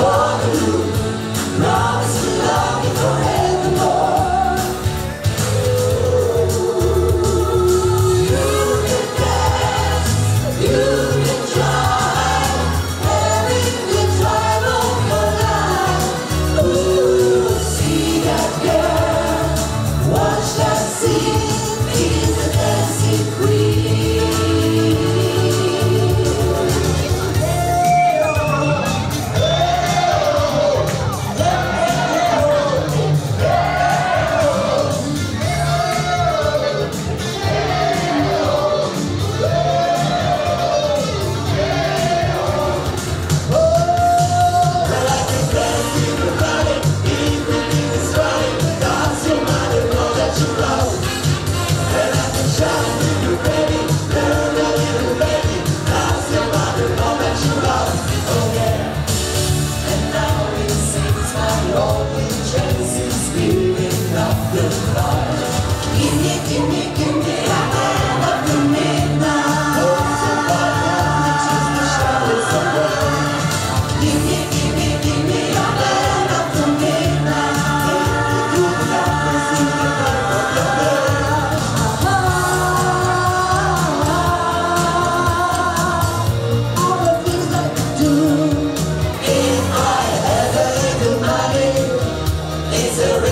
Waterloo.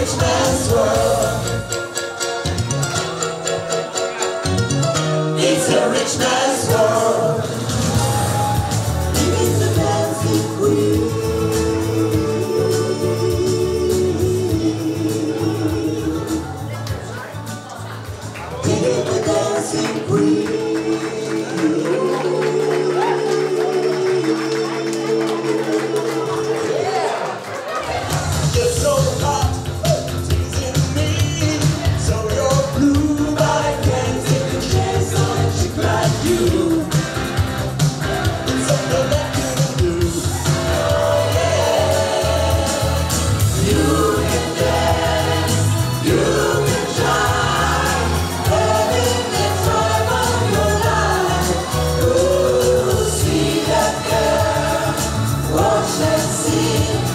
Rich man's world. It's a rich man. you.